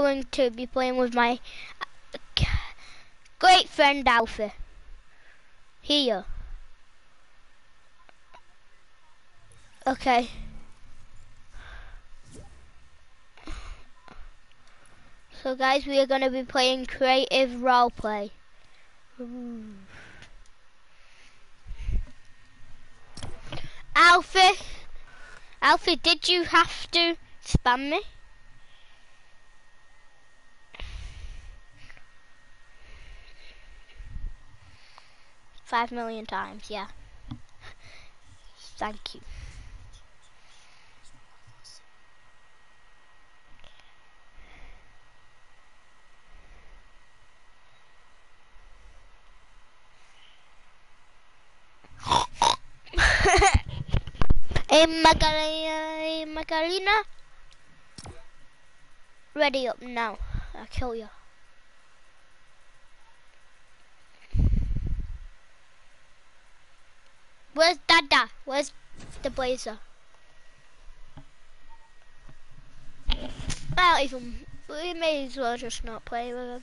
going to be playing with my uh, great friend Alfie. Here. Okay. So guys, we are going to be playing creative roleplay. Alfie, Alfie, did you have to spam me? Five million times, yeah. Thank you. Hey Macarena, Macarena. Ready up now. I'll kill you. Where's Dada? Where's the blazer? Don't even. We may as well just not play with him.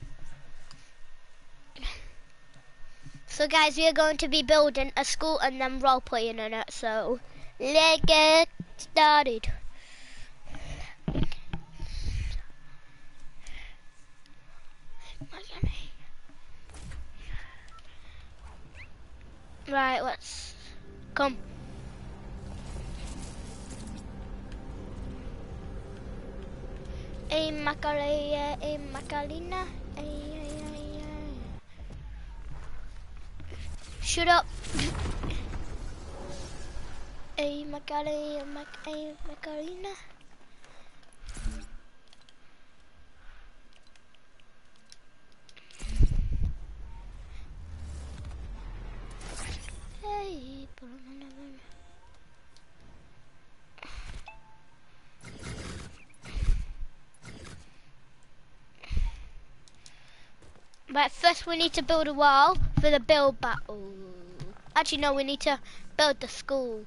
So guys, we are going to be building a school and then role playing in it. So let's get started. Right, let's come. Hey Macarena, uh, hey Macarena, hey, hey, hey, hey. Shut up. Hey Macarena, Mac hey Macarena. Hey, But first we need to build a wall for the build battle. Actually no, we need to build the school.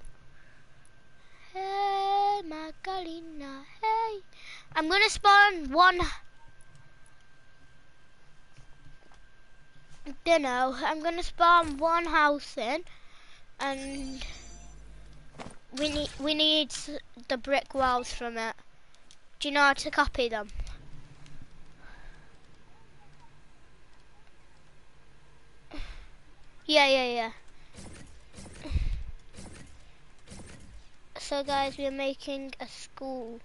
Hey Macarena, hey. I'm gonna spawn one dunno, I'm gonna spawn one house in and we need we need the brick walls from it. Do you know how to copy them? Yeah, yeah, yeah. So guys, we're making a school.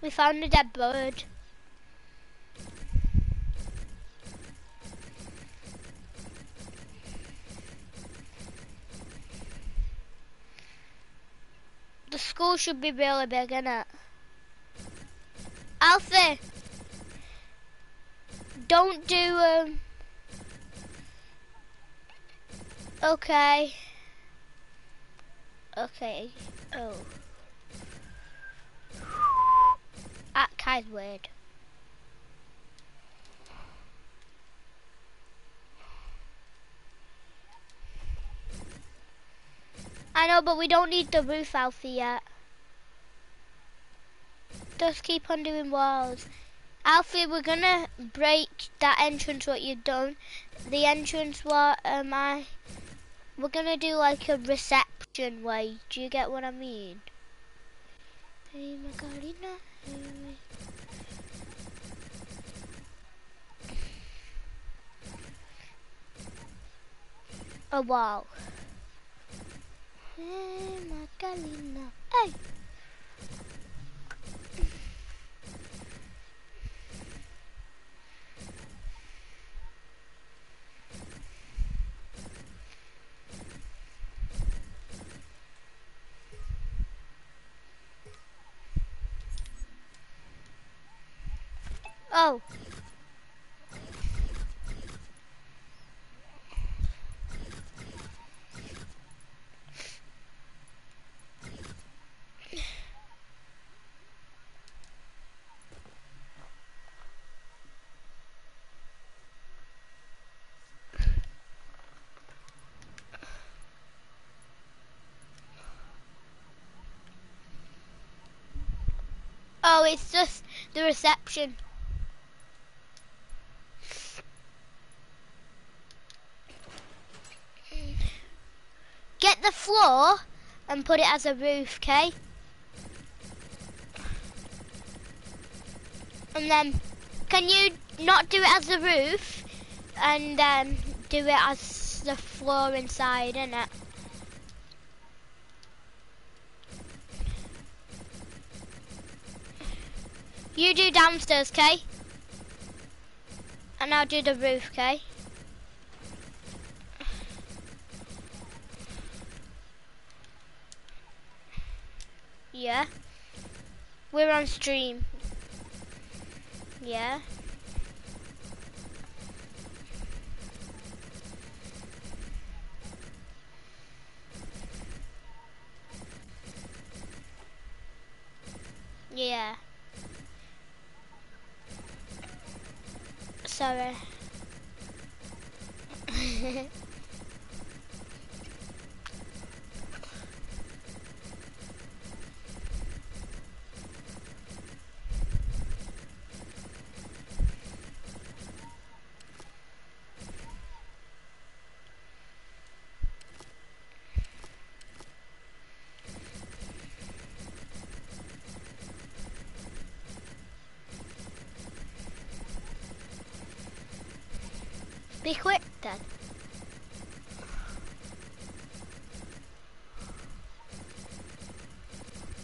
We found a dead bird. School should be really big, innit? Alfie! Don't do, um... Okay. Okay. Oh. That guy's weird. Know, but we don't need the roof, Alfie, yet. Just keep on doing walls. Alfie, we're gonna break that entrance what you've done. The entrance what um I we're gonna do like a reception way. Do you get what I mean? Hey Macarena. A wall. Hey. Oh. It's just the reception. Get the floor and put it as a roof, okay? And then, can you not do it as a roof and um, do it as the floor inside, innit? You do downstairs, okay? And I'll do the roof, okay? Yeah. We're on stream. Yeah. Sorry. Be quick then.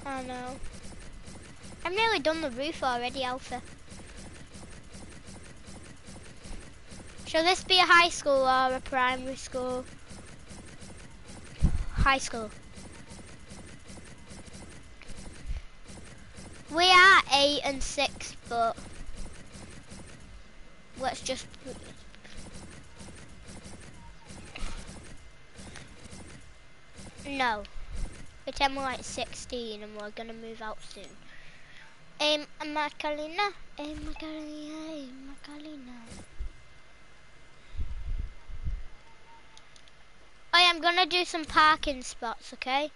Oh no. I've nearly done the roof already, Alpha. Shall this be a high school or a primary school? High school. We are eight and six, but let's just No. Pretend we're like 16 and we're gonna move out soon. Um, Macarena, um, Macarena, um, Macarena. I am gonna do some parking spots, okay?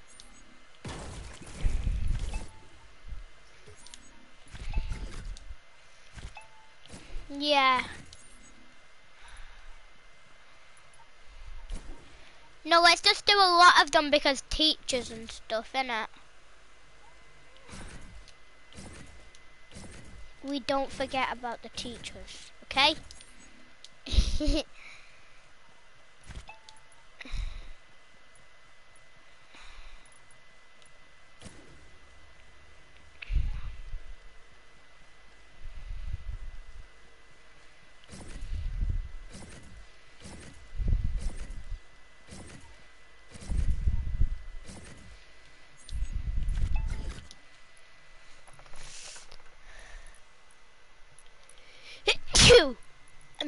Yeah. No, let's just do a lot of them because teachers and stuff, innit? We don't forget about the teachers, okay?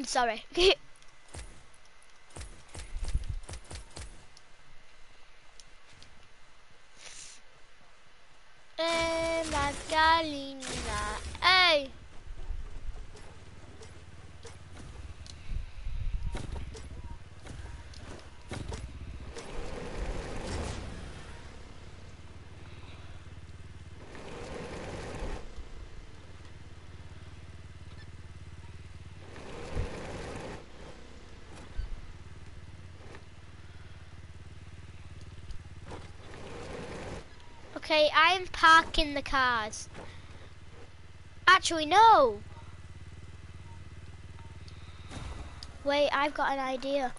I'm sorry. Okay, I'm parking the cars. Actually, no. Wait, I've got an idea.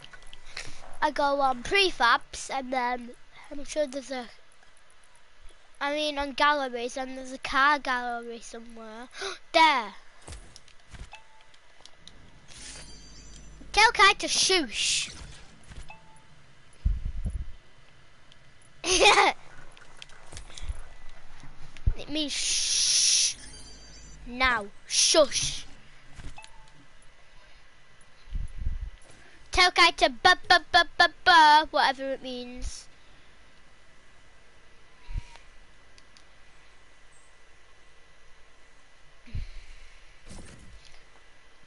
I go on prefabs and then I'm sure there's a, I mean on galleries and there's a car gallery somewhere. there. Tell Kai to shush. Means shh. Now, shush. Tell Kai to ba ba ba ba ba, whatever it means.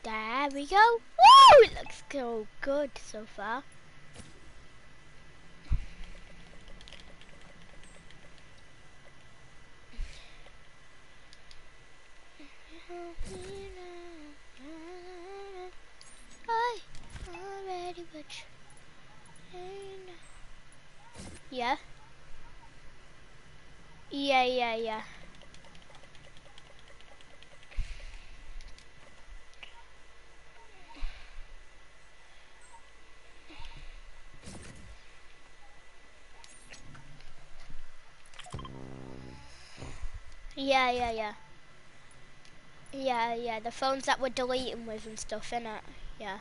There we go. Woo! It looks so good so far. I already but Yeah. Yeah, yeah, yeah. Yeah, yeah, yeah. Yeah, yeah, the phones that we're deleting with and stuff, innit? Yeah.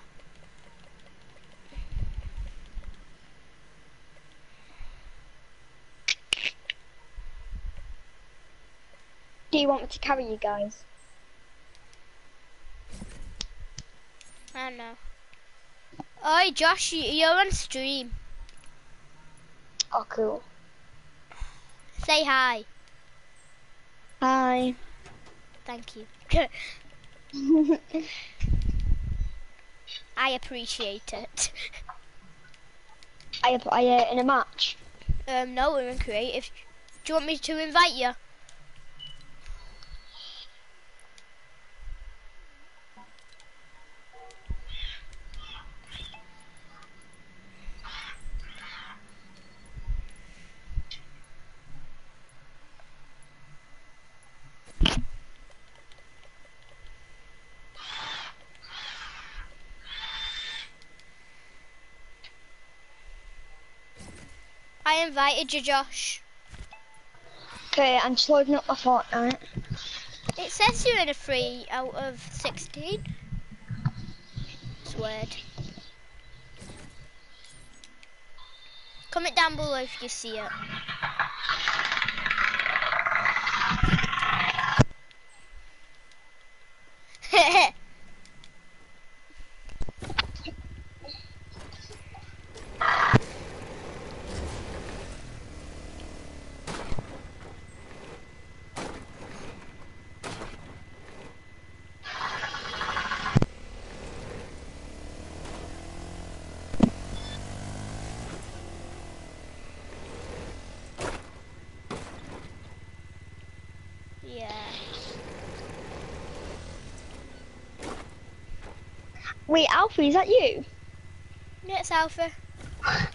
Do you want me to carry you guys? I don't know. Oi, Josh, you- you're on stream. Oh, cool. Say hi. Hi. Thank you. I appreciate it. I, I uh, in a match. Um, no, we're in creative. Do you want me to invite you? I invited you, Josh. Okay, I'm just loading up my Fortnite. It says you're in a three out of 16. It's weird. Comment down below if you see it. yeah. Wait, Alfie, is that you? Yeah, it's Alpha. Hi,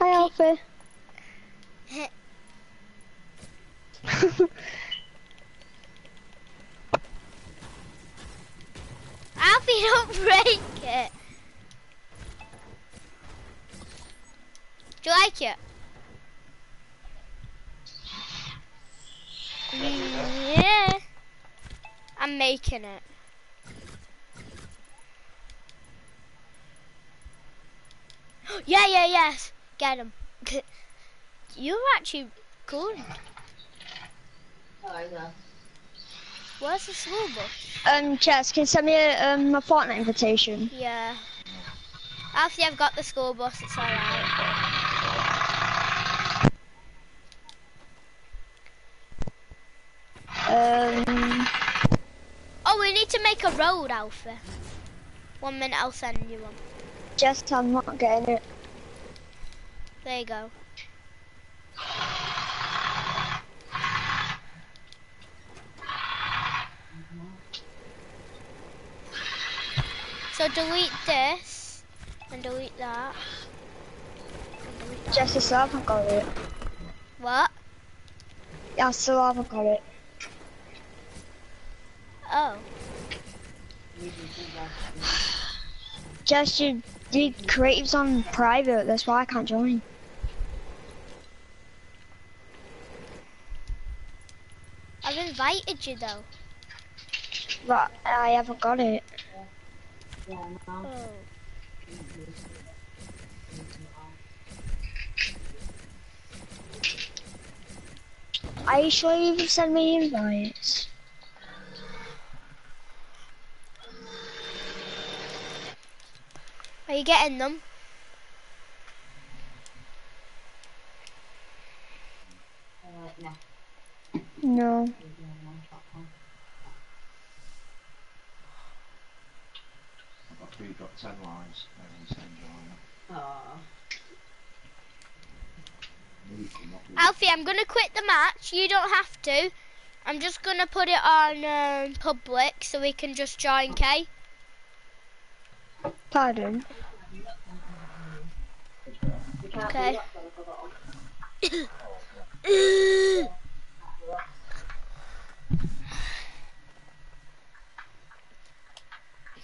Alfie. Alfie, don't break it. Do you like it? Yeah. I'm making it. Yeah, yeah, yes. Get him. You're actually good. Where's the school bus? um, Jess, can you send me a, um, a Fortnite invitation? Yeah. Alfie, I've got the school bus. It's alright. Um, Oh, we need to make a road, Alfie. One minute, I'll send you one. Jess, I'm not getting it. There you go. So delete this and delete that. and delete that. I still haven't got it. What? I still haven't got it. Oh. You, you creatives on private, that's why I can't join. I've invited you though. But I haven't got it. Oh. Are you sure you've sent me invites? You getting them? No. I've got ten lives. Everyone's saying Joanna. Alfie, I'm gonna quit the match. You don't have to. I'm just gonna put it on um, public so we can just join, okay? Pardon. Okay.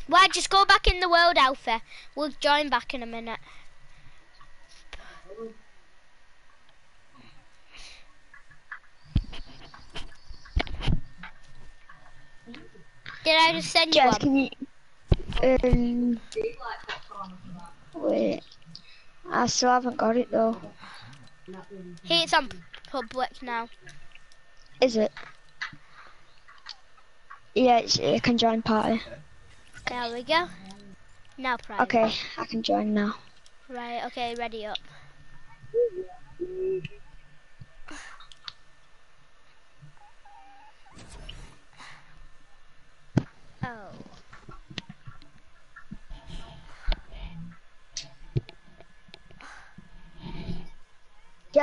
Why, just go back in the world, Alpha. We'll join back in a minute. Did I just send you Jess, one? can you? Um. Wait. I still haven't got it though. Hey, it's on public now. Is it? Yeah, it's, I can join party. There we go. Now private. Okay, I can join now. Right, okay, ready up. Oh.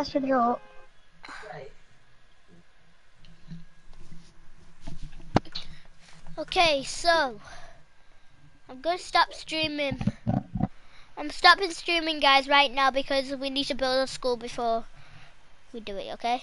Jess, when you're up. Okay, so I'm gonna stop streaming. I'm stopping streaming, guys, right now because we need to build a school before we do it. Okay.